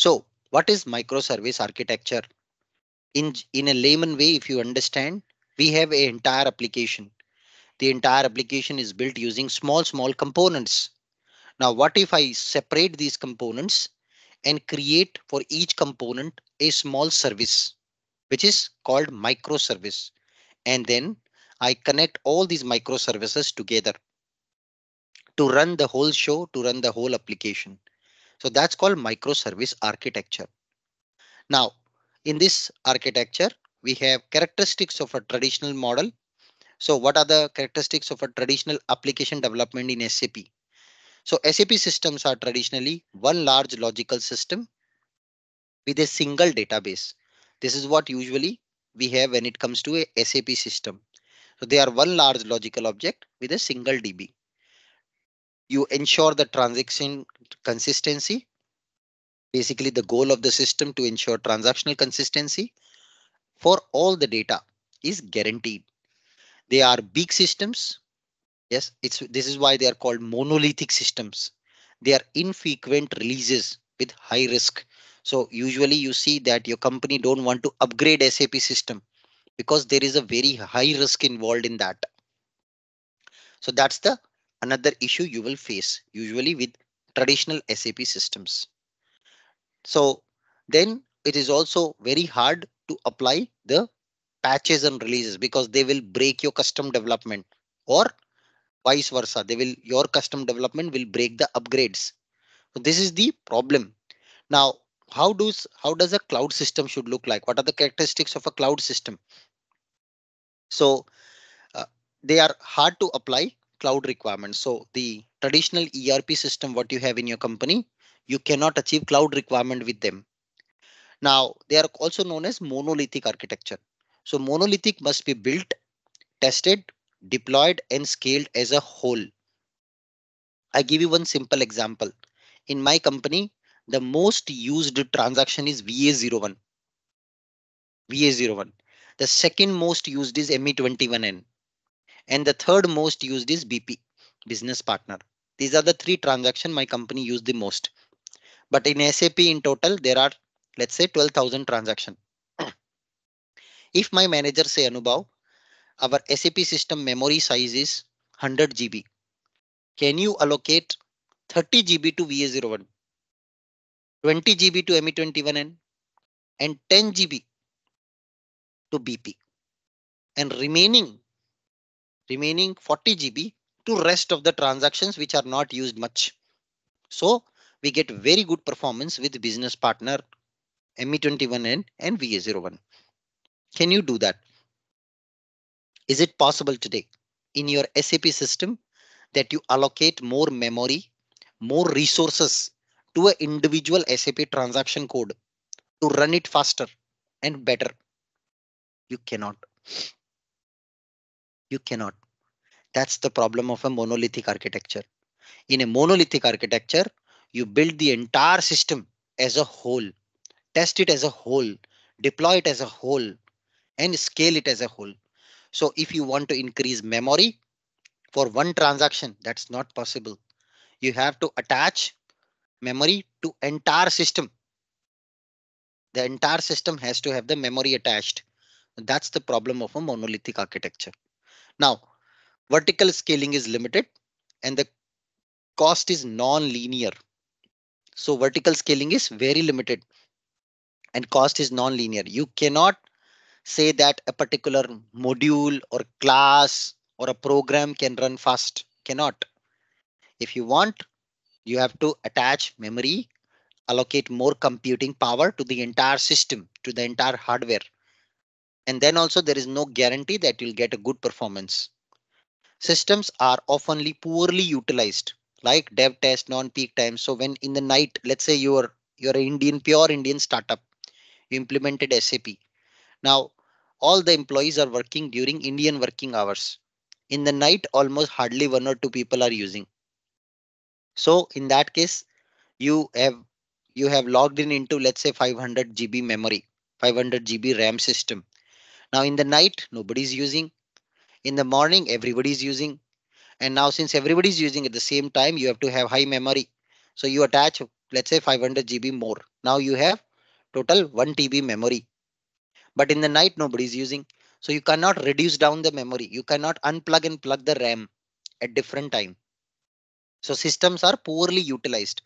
So what is microservice architecture? In, in a layman way, if you understand, we have an entire application. The entire application is built using small, small components. Now, what if I separate these components and create for each component a small service, which is called microservice. And then I connect all these microservices together to run the whole show, to run the whole application. So that's called microservice architecture. Now, in this architecture, we have characteristics of a traditional model. So what are the characteristics of a traditional application development in SAP? So SAP systems are traditionally one large logical system with a single database. This is what usually we have when it comes to a SAP system. So they are one large logical object with a single DB. You ensure the transaction consistency. Basically the goal of the system to ensure transactional consistency for all the data is guaranteed. They are big systems Yes, it's this is why they are called monolithic systems. They are infrequent releases with high risk. So usually you see that your company don't want to upgrade SAP system because there is a very high risk involved in that. So that's the another issue you will face usually with traditional SAP systems. So then it is also very hard to apply the patches and releases because they will break your custom development or vice versa. They will your custom development will break the upgrades. So this is the problem. Now how does how does a cloud system should look like? What are the characteristics of a cloud system? So uh, they are hard to apply cloud requirements so the traditional erp system what you have in your company you cannot achieve cloud requirement with them now they are also known as monolithic architecture so monolithic must be built tested deployed and scaled as a whole. I give you one simple example. In my company, the most used transaction is VA01. VA01. The second most used is ME21N. And the third most used is BP, business partner. These are the three transactions my company used the most. But in SAP in total, there are, let's say 12,000 transactions. if my manager say Anubhav, our SAP system memory size is 100 GB. Can you allocate 30 GB to VA01, 20 GB to ME21N, and 10 GB to BP, and remaining remaining 40 GB to rest of the transactions which are not used much. So we get very good performance with business partner ME21N and VA01. Can you do that? Is it possible today in your SAP system that you allocate more memory, more resources to an individual SAP transaction code to run it faster and better? You cannot. You cannot. That's the problem of a monolithic architecture. In a monolithic architecture, you build the entire system as a whole, test it as a whole, deploy it as a whole, and scale it as a whole. So if you want to increase memory for one transaction, that's not possible. You have to attach memory to entire system. The entire system has to have the memory attached. That's the problem of a monolithic architecture. Now, vertical scaling is limited and the cost is non-linear. So vertical scaling is very limited and cost is non-linear. You cannot say that a particular module or class or a program can run fast. Cannot. If you want, you have to attach memory, allocate more computing power to the entire system, to the entire hardware. And then also there is no guarantee that you'll get a good performance. Systems are oftenly poorly utilized like dev test non-peak time. So when in the night, let's say you're you're an Indian pure Indian startup, you implemented SAP now, all the employees are working during Indian working hours. In the night, almost hardly one or two people are using. So in that case, you have you have logged in into let's say 500 GB memory, 500 GB RAM system. Now in the night, nobody's using. In the morning, everybody's using. And now since everybody's using at the same time, you have to have high memory. So you attach let's say 500 GB more. Now you have total 1 TB memory. But in the night, nobody is using. So you cannot reduce down the memory. You cannot unplug and plug the RAM at different time. So systems are poorly utilized.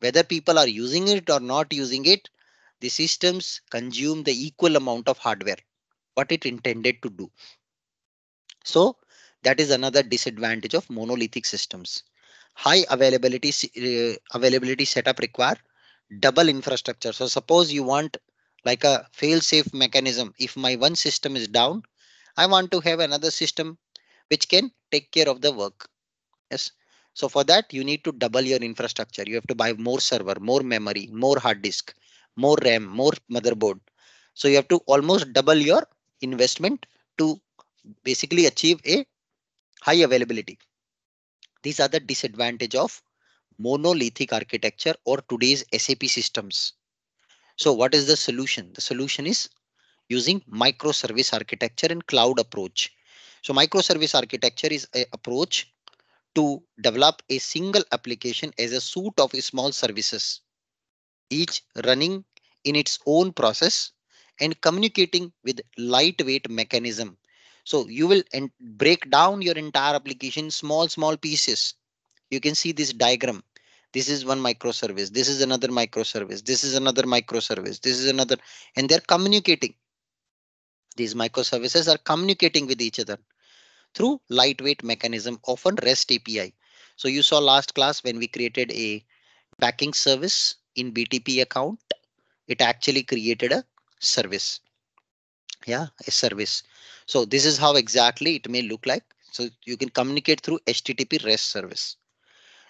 Whether people are using it or not using it, the systems consume the equal amount of hardware, what it intended to do. So that is another disadvantage of monolithic systems. High availability uh, availability setup require double infrastructure. So suppose you want like a fail safe mechanism. If my one system is down, I want to have another system which can take care of the work. Yes. So for that, you need to double your infrastructure. You have to buy more server, more memory, more hard disk, more RAM, more motherboard. So you have to almost double your investment to basically achieve a high availability. These are the disadvantage of monolithic architecture or today's SAP systems. So what is the solution? The solution is using microservice architecture and cloud approach. So microservice architecture is an approach to develop a single application as a suite of small services, each running in its own process and communicating with lightweight mechanism. So you will break down your entire application small, small pieces. You can see this diagram. This is one microservice. This is another microservice. This is another microservice. This is another, and they're communicating. These microservices are communicating with each other through lightweight mechanism, often REST API. So you saw last class when we created a backing service in BTP account, it actually created a service. Yeah, a service. So this is how exactly it may look like. So you can communicate through HTTP REST service.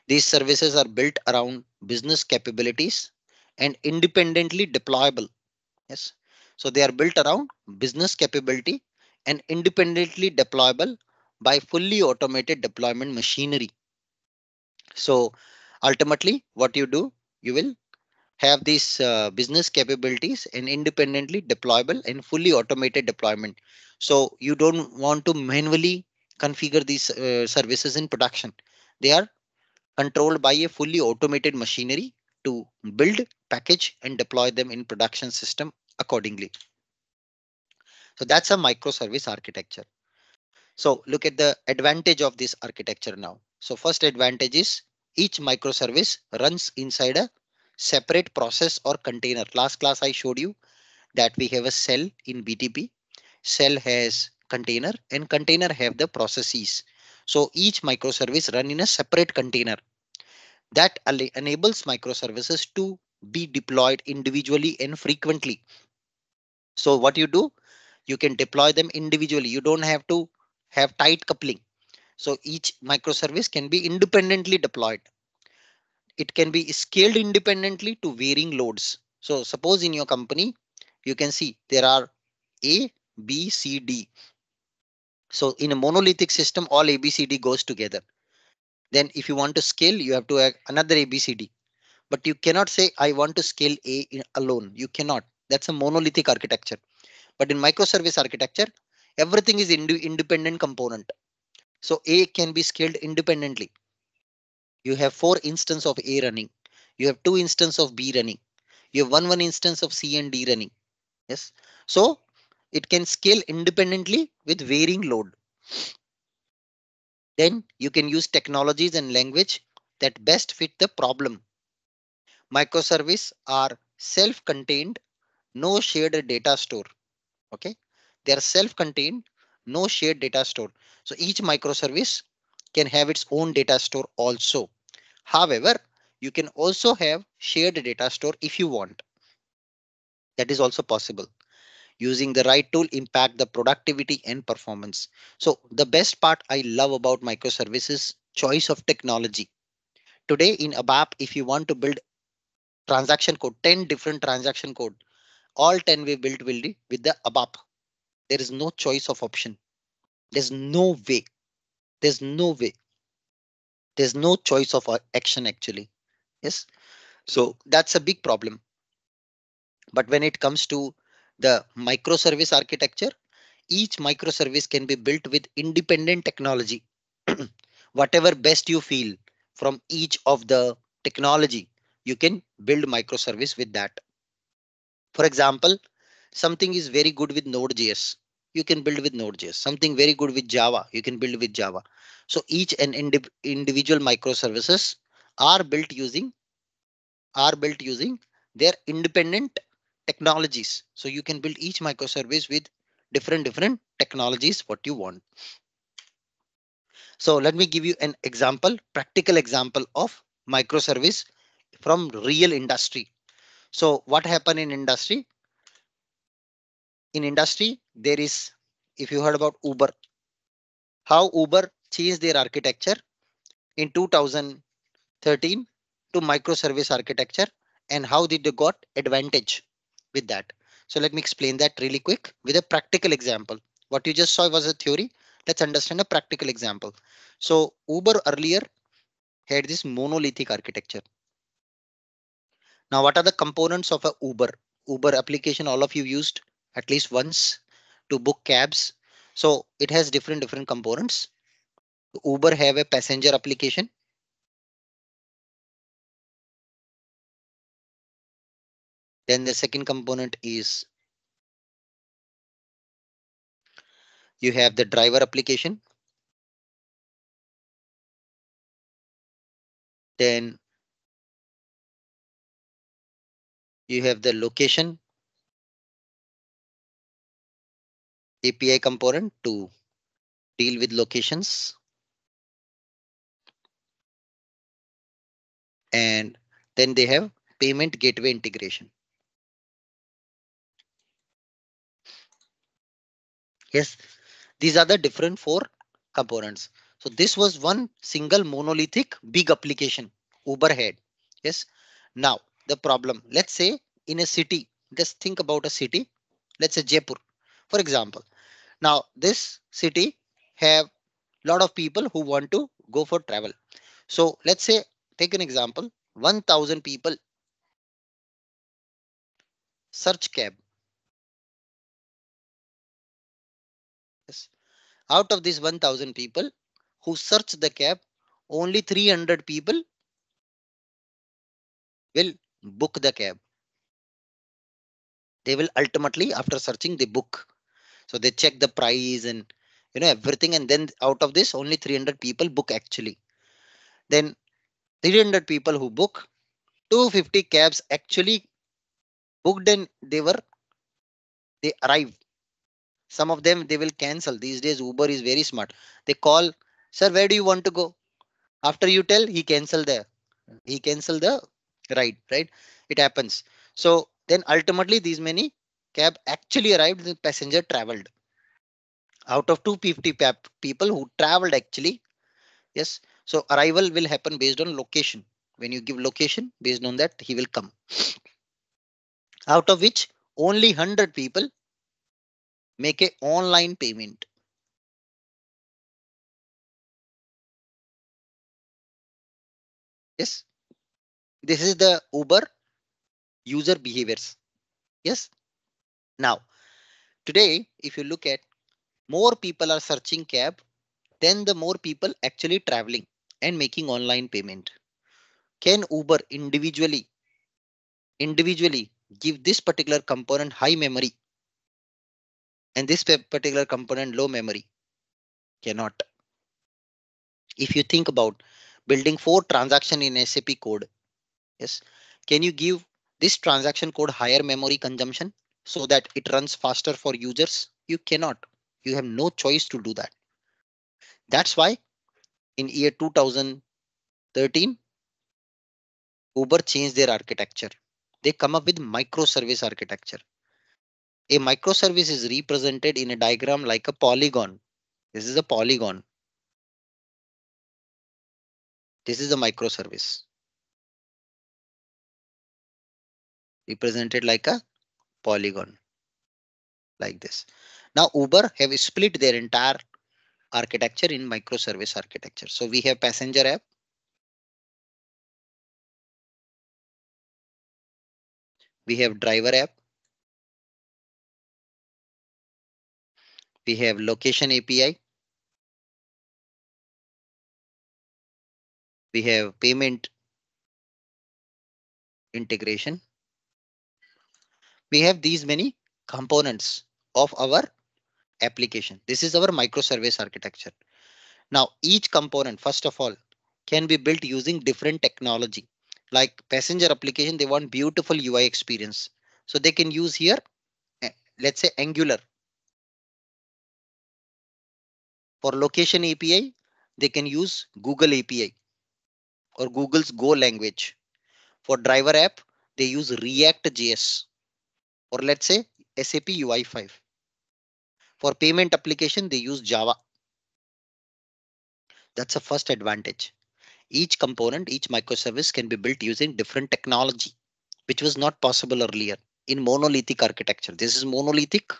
These services are built around business capabilities and independently deployable. Yes. So they are built around business capability and independently deployable by fully automated deployment machinery. So ultimately what you do, you will have these uh, business capabilities and independently deployable and fully automated deployment. So you don't want to manually configure these uh, services in production. They are controlled by a fully automated machinery to build, package, and deploy them in production system accordingly. So that's a microservice architecture. So look at the advantage of this architecture now. So first advantage is each microservice runs inside a separate process or container. Last class I showed you that we have a cell in BTP. Cell has container and container have the processes. So each microservice run in a separate container that enables microservices to be deployed individually and frequently. So what you do, you can deploy them individually. You don't have to have tight coupling. So each microservice can be independently deployed. It can be scaled independently to varying loads. So suppose in your company, you can see there are A, B, C, D. So in a monolithic system, all ABCD goes together. Then if you want to scale, you have to have another ABCD. But you cannot say, I want to scale A alone. You cannot. That's a monolithic architecture. But in microservice architecture, everything is ind independent component. So A can be scaled independently. You have four instance of A running. You have two instance of B running. You have one one instance of C and D running. Yes. So it can scale independently with varying load. Then you can use technologies and language that best fit the problem. Microservices are self-contained, no shared data store. Okay, they are self-contained, no shared data store. So each microservice can have its own data store also. However, you can also have shared data store if you want. That is also possible using the right tool impact the productivity and performance. So the best part I love about microservices choice of technology. Today in ABAP, if you want to build transaction code, 10 different transaction code, all 10 we built will be with the ABAP. There is no choice of option. There's no way. There's no way. There's no choice of uh, action actually. Yes. So that's a big problem. But when it comes to the microservice architecture, each microservice can be built with independent technology. Whatever best you feel from each of the technology, you can build microservice with that. For example, something is very good with Node.js. You can build with Node.js. Something very good with Java. You can build with Java. So each and indi individual microservices are built using are built using their independent technologies. So you can build each microservice with different different technologies what you want. So let me give you an example, practical example of microservice from real industry. So what happened in industry? In industry, there is, if you heard about Uber, how Uber changed their architecture in 2013 to microservice architecture and how did they got advantage with that. So let me explain that really quick with a practical example. What you just saw was a theory. Let's understand a practical example. So Uber earlier had this monolithic architecture. Now, what are the components of a Uber? Uber application all of you used at least once to book cabs. So it has different different components. Uber have a passenger application. Then the second component is you have the driver application. Then you have the location API component to deal with locations. And then they have payment gateway integration. Yes, these are the different four components. So this was one single monolithic big application Uber had. Yes. Now the problem. Let's say in a city, just think about a city. Let's say Jaipur, for example. Now this city have lot of people who want to go for travel. So let's say take an example 1000 people search cab. Yes. Out of these 1000 people who search the cab, only 300 people will book the cab. They will ultimately, after searching, the book. So they check the price and you know everything, and then out of this, only 300 people book actually. Then 300 people who book, 250 cabs actually booked and they were they arrive. Some of them they will cancel. These days Uber is very smart. They call, sir, where do you want to go? After you tell, he cancel there. He cancel the ride, right? It happens. So then ultimately these many cab actually arrived, the passenger traveled. Out of 250 people who traveled actually, yes. So arrival will happen based on location. When you give location, based on that, he will come. Out of which only 100 people make a online payment. Yes, this is the Uber user behaviors. Yes. Now, today, if you look at more people are searching cab, then the more people actually traveling and making online payment. Can Uber individually, individually give this particular component high memory and this particular component low memory? Cannot. If you think about building four transaction in SAP code, yes, can you give this transaction code higher memory consumption so that it runs faster for users? You cannot. You have no choice to do that. That's why in year 2013, Uber changed their architecture. They come up with microservice architecture. A microservice is represented in a diagram like a polygon. This is a polygon. This is a microservice. Represented like a polygon. Like this. Now Uber have split their entire architecture in microservice architecture. So we have passenger app. We have driver app. We have location API. We have payment integration. We have these many components of our application. This is our microservice architecture. Now, each component, first of all, can be built using different technology. Like passenger application, they want beautiful UI experience. So they can use here, eh, let's say Angular. For location API, they can use Google API or Google's Go language. For driver app, they use React JS or let's say SAP UI5. For payment application, they use Java. That's a first advantage. Each component, each microservice can be built using different technology, which was not possible earlier in monolithic architecture. This is monolithic.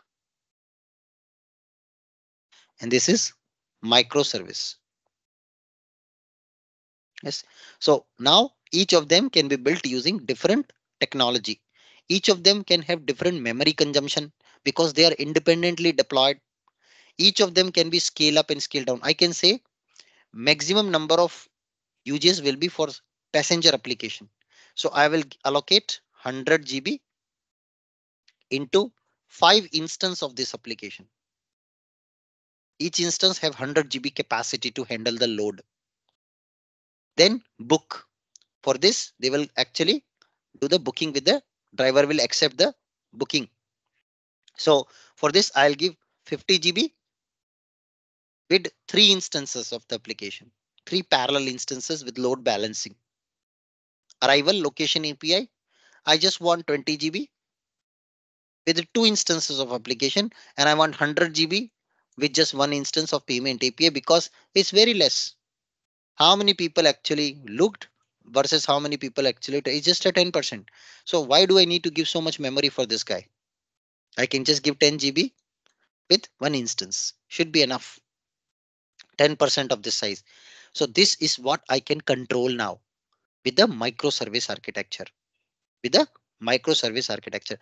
And this is microservice. Yes. So now each of them can be built using different technology. Each of them can have different memory consumption because they are independently deployed. Each of them can be scale up and scale down. I can say maximum number of uses will be for passenger application. So I will allocate 100 GB into five instance of this application. Each instance have 100 GB capacity to handle the load. Then book. For this, they will actually do the booking with the driver will accept the booking. So for this, I'll give 50 GB with three instances of the application, three parallel instances with load balancing. Arrival location API. I just want 20 GB with two instances of application and I want 100 GB with just one instance of payment API because it's very less. How many people actually looked versus how many people actually it's just a 10%. So why do I need to give so much memory for this guy? I can just give 10 GB with one instance should be enough. 10% of this size. So this is what I can control now with the microservice architecture. With the microservice architecture.